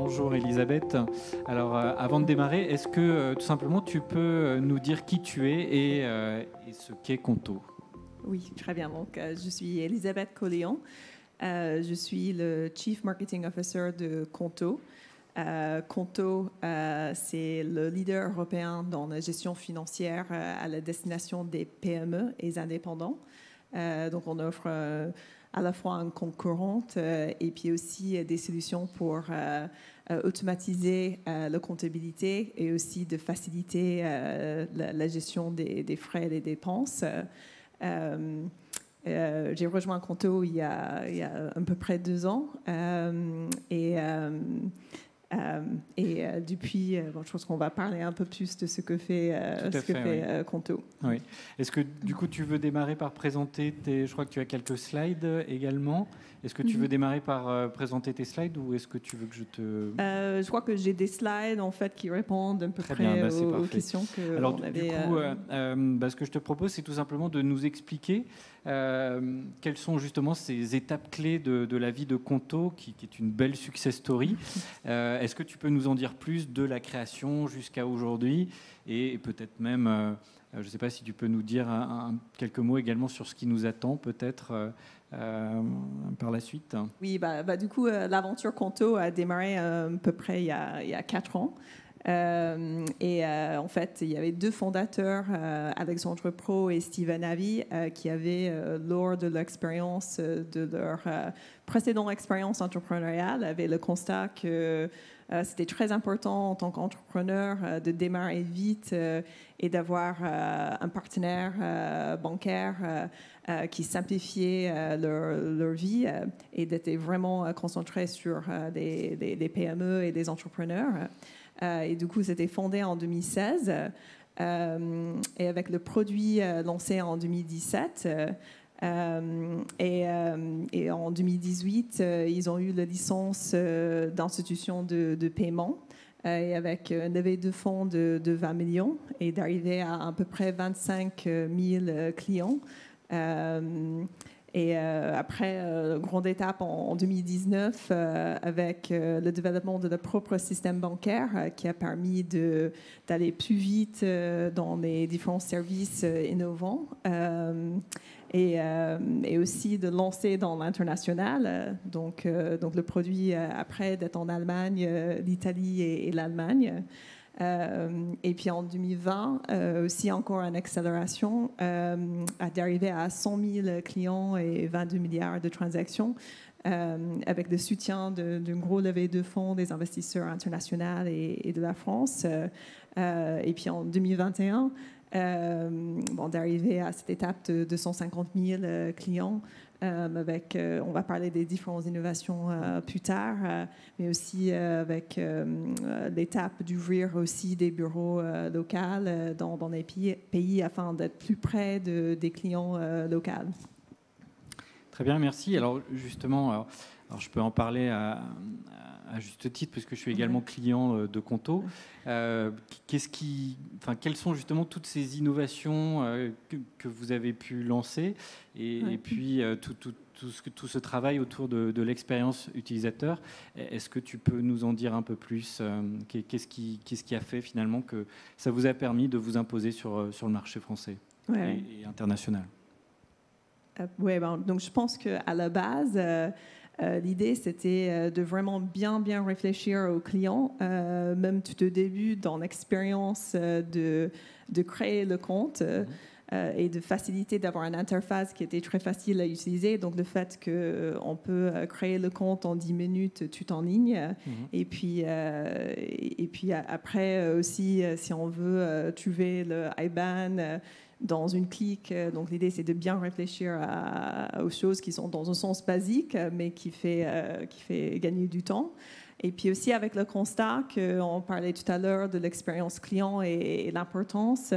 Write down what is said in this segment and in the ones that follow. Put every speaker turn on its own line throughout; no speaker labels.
Bonjour Elisabeth. Alors avant de démarrer, est-ce que tout simplement tu peux nous dire qui tu es et, ce qu'est Conto?
Oui, très bien. Donc, je suis Elisabeth Colléon. je suis le Chief Marketing Officer de Conto. Euh, Conto, euh, c'est le leader européen dans la gestion financière euh, à la destination des PME et indépendants. donc, on offre à la fois un concurrent et puis aussi des solutions pour automatiser la comptabilité et aussi de faciliter la, gestion des, frais et des dépenses. j'ai rejoint Conto il y, a, il à peu près deux ans et euh, et euh, depuis, euh, bon, je pense qu'on va parler un peu plus de ce que fait, ce que fait, Conto.
Oui. Est-ce que du coup tu veux démarrer par présenter tes... Je crois que tu as quelques slides également. Est-ce que tu veux mhm. démarrer par présenter tes slides ou est-ce que tu veux que je te...
je crois que j'ai des slides en fait qui répondent un peu près bah, aux, questions que
Alors, du coup, bah, ce que je te propose, c'est tout simplement de nous expliquer euh, quelles sont justement ces étapes clés de, la vie de Conto, qui, est une belle success story euh, Est-ce que tu peux nous en dire plus de la création jusqu'à aujourd'hui et, peut-être même, euh, je ne sais pas si tu peux nous dire quelques mots également sur ce qui nous attend peut-être par la suite?
Oui, bah, bah du coup, l'aventure Conto a démarré à peu près il y a, il y a quatre ans. Euh, et euh, en fait, il y avait deux fondateurs, euh, Alexandre Pro et Steven Avi, qui avaient, lors de l'expérience de leur précédente expérience entrepreneuriale, avaient le constat que c'était très important en tant qu'entrepreneur de démarrer vite et d'avoir un partenaire bancaire qui simplifiait leur, vie et d'être vraiment concentré sur des, PME et des entrepreneurs. Euh, et du coup, c'était fondé en 2016. Euh, et avec le produit euh, lancé en 2017. Et, et, en 2018, ils ont eu la licence d'institution de, paiement avec un levée de fonds de, de 20 millions et d'arriver à à peu près 25 000 clients. Et euh, après, euh, grande étape en, 2019 euh, avec le développement de notre propre système bancaire qui a permis d'aller plus vite dans les différents services innovants et, et, aussi de lancer dans l'international. Donc, donc le produit après d'être en Allemagne, l'Italie et l'Allemagne. Euh, et puis en 2020, euh, aussi encore en accélération, euh, d'arriver à 100 000 clients et 22 milliards de transactions. avec le soutien d'une grosse levée de fonds des investisseurs internationaux et, de la France. et puis en 2021, bon, d'arriver à cette étape de 250 000 clients euh, avec, euh, on va parler des différentes innovations euh, plus tard, mais aussi avec l'étape d'ouvrir aussi des bureaux locaux dans, dans, les pays, afin d'être plus près de, des clients locaux.
Très bien, merci. Alors justement, je peux en parler à, juste titre puisque je suis également client de Conto. qu'est-ce qui, enfin, quelles sont justement toutes ces innovations que, que, vous avez pu lancer? Et, puis euh, tout, tout, tout, ce, tout, ce, travail autour de, l'expérience utilisateur. Est-ce que tu peux nous en dire un peu plus euh, Qu'est-ce qui, qu'est-ce qui, a fait finalement que ça vous a permis de vous imposer sur, euh, sur le marché français et, international?
Oui, ben, donc je pense qu'à la base, l'idée, c'était de vraiment bien, bien réfléchir aux clients, même tout au début dans l'expérience de, de créer le compte. Mm-hmm. Euh, et de faciliter d'avoir une interface qui était très facile à utiliser. Donc le fait qu'on euh, peut euh, créer le compte en 10 minutes tout en ligne. Mhm. Et, puis, et puis après aussi, si on veut trouver le IBAN dans une clique. Donc l'idée, c'est de bien réfléchir aux choses qui sont dans un sens basique, mais qui fait, qui fait gagner du temps. Et puis aussi avec le constat qu'on parlait tout à l'heure de l'expérience client et l'importance.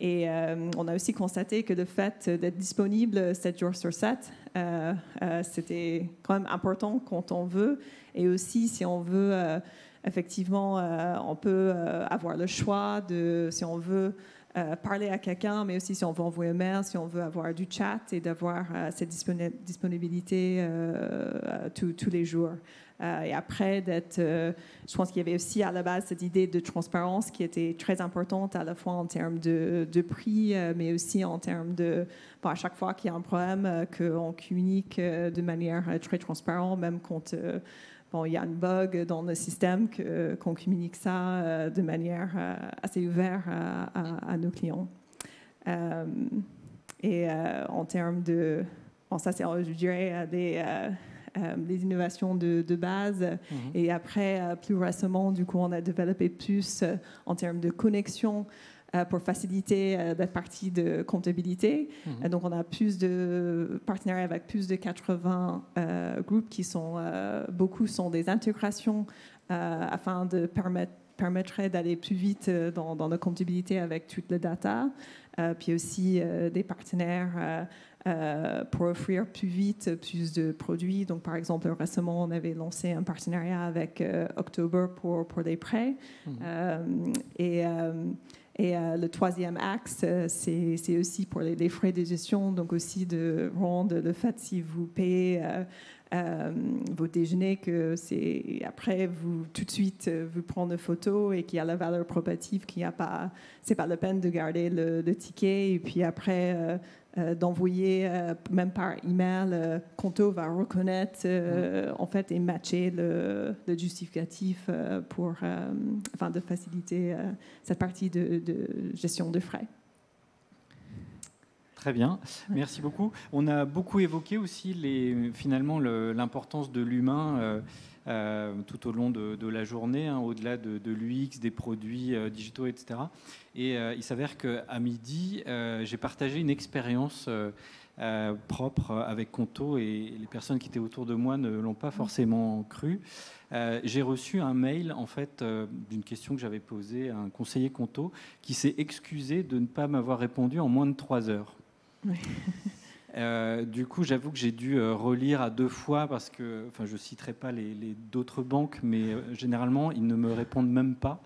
Et euh, on a aussi constaté que le fait d'être disponible 7 jours sur 7, euh, euh, c'était quand même important quand on veut. Et aussi, si on veut, effectivement, on peut avoir le choix de, si on veut parler à quelqu'un, mais aussi si on veut envoyer un mail, si on veut avoir du chat et d'avoir cette disponibilité tous les jours. et après, je pense qu'il y avait aussi à la base cette idée de transparence qui était très importante à la fois en termes de, prix, mais aussi en termes de, à chaque fois qu'il y a un problème, qu'on communique de manière très transparente, même quand bon, il y a un bug dans le système, qu'on communique ça euh, de manière euh, assez ouverte à, nos clients. Euh, et en termes de, bon, ça c'est, je dirais, des, des innovations de, base. Mm-hmm. Et après, plus récemment, du coup, on a développé plus en termes de connexion euh, pour faciliter euh, la partie de comptabilité. Mhm. donc, on a plus de partenaires avec plus de 80 euh, groupes qui sont, beaucoup sont des intégrations afin de permettre permettrait d'aller plus vite dans, dans, la comptabilité avec toute la data, puis aussi des partenaires pour offrir plus vite plus de produits. Donc, par exemple, récemment, on avait lancé un partenariat avec October pour, pour des prêts. Mhm. et et euh, le troisième axe, euh, c'est aussi pour les, frais de gestion, donc aussi de rendre le fait si vous payez euh, vos déjeuners que c'est après vous tout de suite vous prendre une photo et qu'il y a la valeur probative, qu'il n'y a pas, c'est pas la peine de garder le, le ticket et puis après euh, d'envoyer, euh, même par email, euh, Conto va reconnaître en fait et matcher le, justificatif pour, enfin, de faciliter cette partie de, gestion de frais.
Très bien, merci beaucoup. On a beaucoup évoqué aussi finalement l'importance de l'humain euh, tout au long de, la journée, hein, au-delà de, l'UX, des produits euh, digitaux, etc. Et euh, il s'avère qu'à midi, j'ai partagé une expérience propre avec Conto et les personnes qui étaient autour de moi ne l'ont pas forcément cru. j'ai reçu un mail en fait d'une question que j'avais posée à un conseiller Conto qui s'est excusé de ne pas m'avoir répondu en moins de trois heures. Euh, du coup, j'avoue que j'ai dû euh, relire à deux fois parce que, enfin, je citerai pas les, d'autres banques, mais euh, généralement, ils ne me répondent même pas.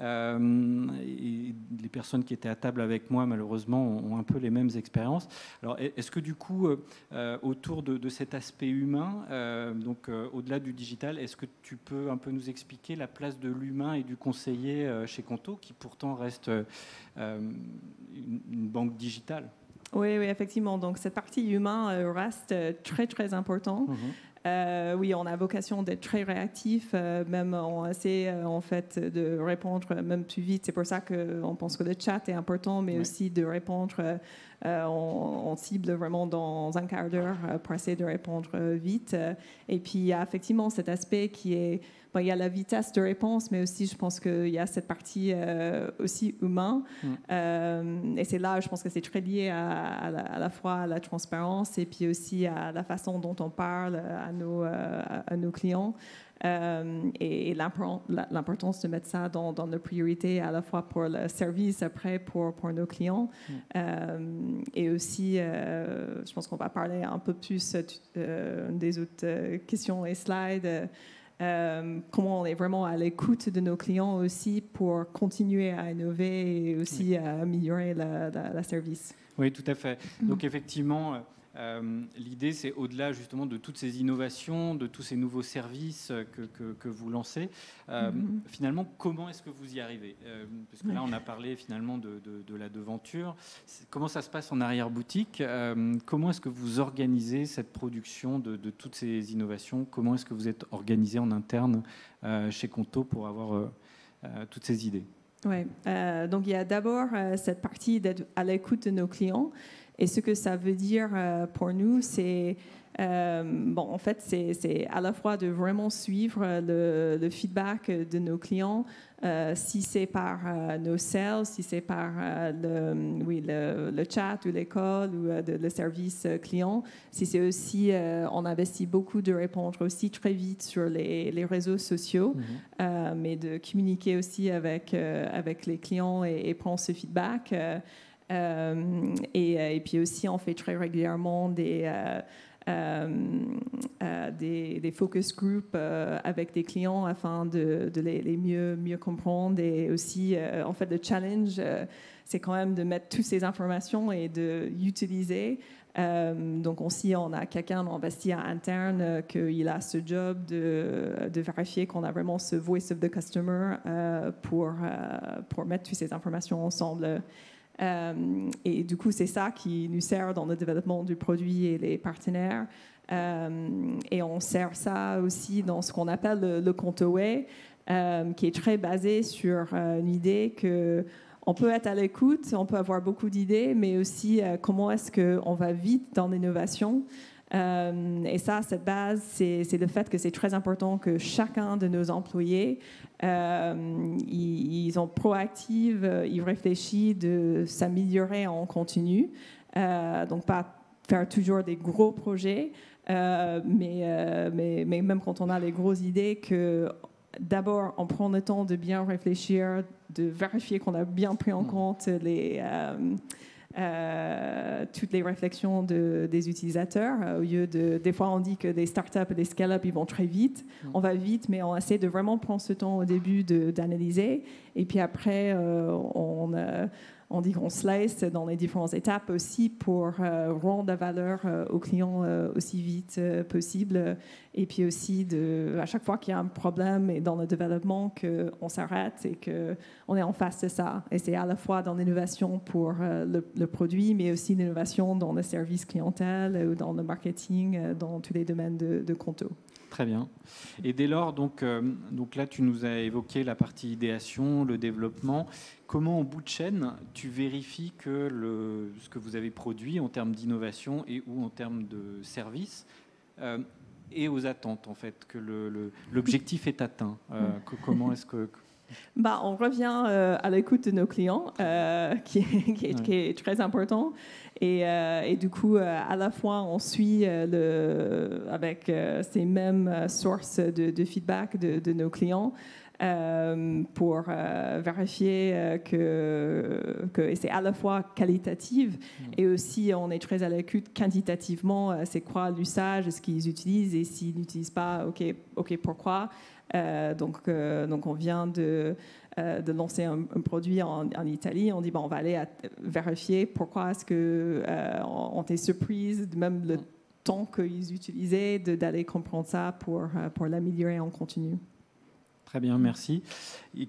et les personnes qui étaient à table avec moi, malheureusement, ont, un peu les mêmes expériences. Alors, est-ce que du coup, autour de, cet aspect humain, donc au-delà du digital, est-ce que tu peux un peu nous expliquer la place de l'humain et du conseiller chez Conto, qui pourtant reste une banque digitale?
Oui, oui, effectivement. Donc, cette partie humaine euh, reste euh, très, très importante. Mhm. Euh, oui, on a vocation d'être très réactif, même on essaie en fait de répondre même plus vite. C'est pour ça qu'on pense que le chat est important, mais aussi de répondre. on, cible vraiment dans un quart d'heure pour essayer de répondre vite. Et puis il y a effectivement cet aspect qui est il y a la vitesse de réponse, mais aussi, je pense qu'il y a cette partie euh, aussi humaine. Mm. Euh, et c'est là, je pense que c'est très lié à, la, fois à la transparence et puis aussi à la façon dont on parle à nos, euh, à nos clients. et, l'importance de mettre ça dans, nos priorités à la fois pour le service, après pour, pour nos clients. Mm. et aussi, je pense qu'on va parler un peu plus des autres questions et slides. Euh, comment on est vraiment à l'écoute de nos clients aussi pour continuer à innover et aussi à améliorer la, service.
Oui, tout à fait. Donc effectivement, euh, euh, l'idée, c'est au-delà justement de toutes ces innovations, de tous ces nouveaux services que, que, vous lancez, euh, mhm. finalement, comment est-ce que vous y arrivez? Euh, Parce que là, on a parlé finalement de, de, la devanture. Comment ça se passe en arrière-boutique? Comment est-ce que vous organisez cette production de, de toutes ces innovations? Comment est-ce que vous êtes organisé en interne chez Conto pour avoir toutes ces idées?
Oui, donc il y a d'abord cette partie d'être à l'écoute de nos clients. Et ce que ça veut dire euh, pour nous, c'est euh, bon, en fait, c'est à la fois de vraiment suivre le, feedback de nos clients, euh, si c'est par nos sales, si c'est par le, oui, le, chat ou l'école ou le service client, si c'est aussi, on investit beaucoup de répondre aussi très vite sur les, les réseaux sociaux, mm-hmm. mais de communiquer aussi avec, avec les clients et, et prendre ce feedback. Euh, et, et, puis aussi, on fait très régulièrement des, euh, euh, des, des, focus groups avec des clients afin de, les, mieux, comprendre. Et aussi, en fait, le challenge, c'est quand même de mettre toutes ces informations et de utiliser donc aussi, on a quelqu'un investi à interne qu'il a ce job de, de vérifier qu'on a vraiment ce voice of the customer pour, pour mettre toutes ces informations ensemble. Et du coup, c'est ça qui nous sert dans le développement du produit et les partenaires. et on sert ça aussi dans ce qu'on appelle le, le compte away, qui est très basé sur une idée que on peut être à l'écoute, on peut avoir beaucoup d'idées, mais aussi euh, comment est-ce qu'on va vite dans l'innovation. Euh, et ça, cette base, c'est le fait que c'est très important que chacun de nos employés, euh, ils, sont proactifs, ils réfléchissent de s'améliorer en continu. donc, pas faire toujours des gros projets, mais, mais, mais, même quand on a les grosses idées, que d'abord, on prend le temps de bien réfléchir, de vérifier qu'on a bien pris en mm. compte les, euh, euh, toutes les réflexions des utilisateurs. Euh, au lieu de, des fois, on dit que des startups et des scale-up, ils vont très vite. Mm. On va vite, mais on essaie de vraiment prendre ce temps au début d'analyser. Et puis après, on on dit qu'on slice dans les différentes étapes aussi pour euh, rendre la valeur euh, aux clients euh, aussi vite possible. Et puis aussi, à chaque fois qu'il y a un problème dans le développement, qu'on s'arrête et qu'on est en face de ça. Et c'est à la fois dans l'innovation pour le, produit, mais aussi l'innovation dans le service clientèle ou dans le marketing, dans tous les domaines de, de.
Très bien. Et dès lors, donc, donc là, tu nous as évoqué la partie idéation, le développement comment, au bout de chaîne, tu vérifies que le, ce que vous avez produit en termes d'innovation et ou en termes de service euh, est aux attentes, en fait, que l'objectif est atteint euh, Comment est-ce que...
Bah, on revient euh, à l'écoute de nos clients, euh, qui, est, très important. Et, et, du coup, à la fois, on suit le, avec ces mêmes sources de, feedback de, de, nos clients. Euh, pour euh, vérifier euh, que, que c'est à la fois qualitative mm. et aussi on est très à l'écoute quantitativement, c'est quoi l'usage, ce qu'ils utilisent et s'ils n'utilisent pas, ok, ok, pourquoi? Donc, donc on vient de, de lancer un, produit en, Italie, on dit bon, on va aller vérifier pourquoi est-ce que on, est surprise, même le mm. temps qu'ils utilisaient, d'aller comprendre ça pour, pour l'améliorer en continu.
Très bien, merci.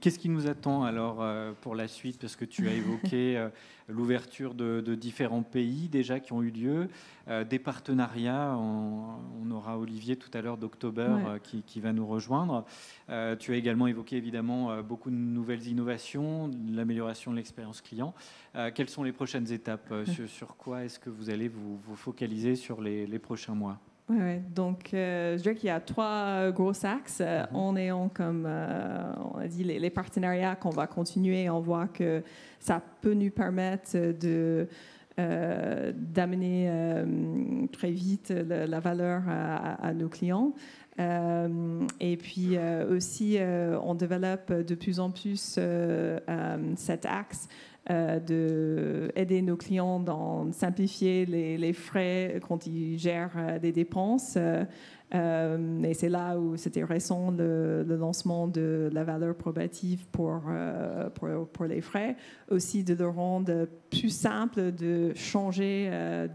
Qu'est-ce qui nous attend alors euh, pour la suite? Parce que tu as évoqué euh, l'ouverture de, différents pays déjà qui ont eu lieu, euh, des partenariats. On, aura Olivier tout à l'heure d'October qui, va nous rejoindre. tu as également évoqué évidemment beaucoup de nouvelles innovations, l'amélioration de l'expérience client. quelles sont les prochaines étapes? Sur, quoi est-ce que vous allez vous, focaliser sur les prochains mois?
Oui, donc euh, je dirais qu'il y a trois gros axes. Euh, mhm. En, comme euh, on a dit, les, partenariats qu'on va continuer. On voit que ça peut nous permettre de d'amener très vite la, valeur à, nos clients. et puis aussi, on développe de plus en plus cet axe euh, d'aider nos clients dans simplifier les, frais quand ils gèrent euh, des dépenses. Euh, et c'est là où c'était récent le, lancement de la valeur probative pour, pour, pour, les frais. Aussi de le rendre plus simple de changer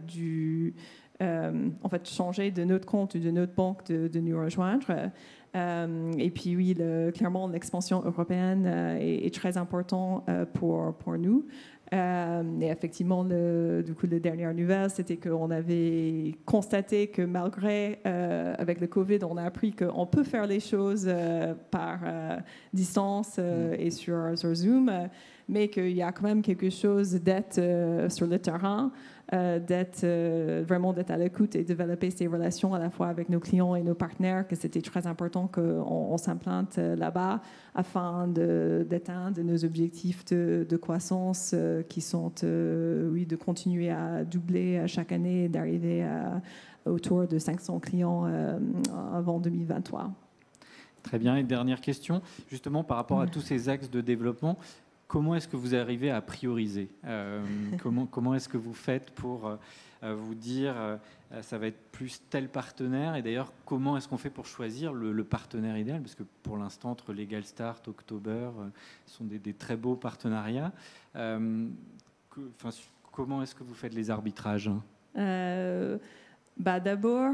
du... en fait, changer de notre compte ou de notre banque de, de nous rejoindre. Euh, et puis oui, le, clairement, l'expansion européenne euh, est, très important euh, pour, pour nous. et effectivement, le, du coup, la dernière nouvelle, c'était qu'on avait constaté que malgré, avec le Covid, on a appris qu'on peut faire les choses par distance mm. et sur, sur Zoom, mais qu'il y a quand même quelque chose d'être sur le terrain. Euh, d'être euh, vraiment d'être à l'écoute et développer ces relations à la fois avec nos clients et nos partenaires, que c'était très important qu'on on, s'implante euh, là-bas afin d'atteindre nos objectifs de, croissance qui sont, oui, de continuer à doubler chaque année et d'arriver autour de 500 clients avant 2023.
Très bien. Et dernière question, justement par rapport à tous ces axes de développement, comment est-ce que vous arrivez à prioriser euh, Comment, comment est-ce que vous faites pour euh, euh, vous dire ça va être plus tel partenaire? Et d'ailleurs, comment est-ce qu'on fait pour choisir le, partenaire idéal? Parce que pour l'instant, entre Legal Start, October, ce sont des, très beaux partenariats. comment est-ce que vous faites les arbitrages?
Bah, D'abord,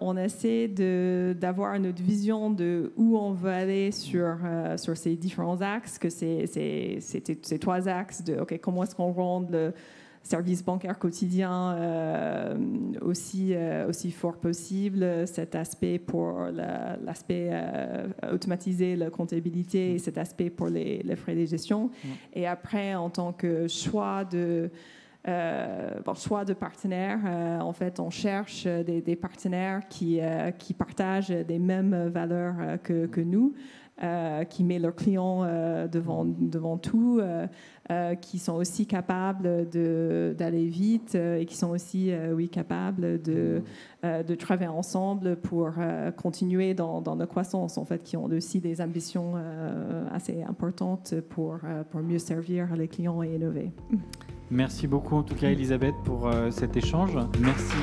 on essaie d'avoir notre vision de où on veut aller sur, sur ces différents axes, que c'est ces trois axes de ok comment est-ce qu'on rend le service bancaire quotidien euh, aussi, euh, aussi fort possible, cet aspect pour l'aspect euh, automatiser la comptabilité et cet aspect pour les, frais de gestion. Et après, en tant que choix de... choix de partenaires. en fait, on cherche des, des partenaires qui, qui partagent les mêmes valeurs que, nous. Euh, qui met leurs clients euh, devant, tout, euh, qui sont aussi capables d'aller vite et qui sont aussi oui, capables de, travailler ensemble pour continuer dans, dans notre croissance, en fait, qui ont aussi des ambitions assez importantes pour mieux servir les clients et innover.
Merci beaucoup en tout cas Elisabeth pour euh, cet échange. Merci.